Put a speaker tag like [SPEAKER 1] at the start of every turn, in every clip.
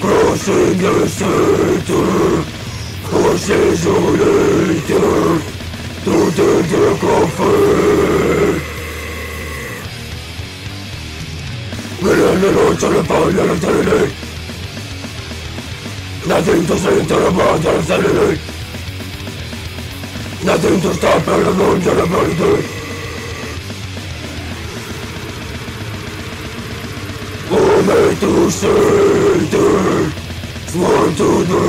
[SPEAKER 1] crossing the Satan, horses later, Nothing to say to the blood of the Nothing to stop her alone to the blood Only to Satan, sworn to the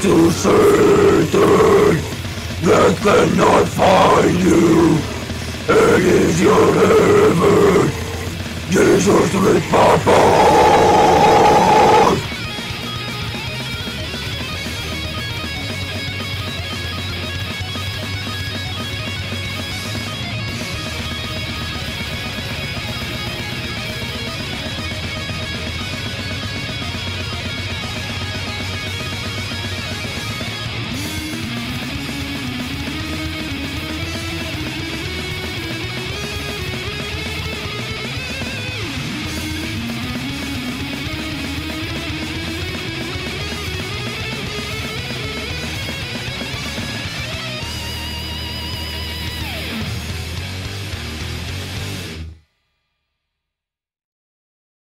[SPEAKER 1] to Satan That cannot find you It is your heaven Jesus with Papa!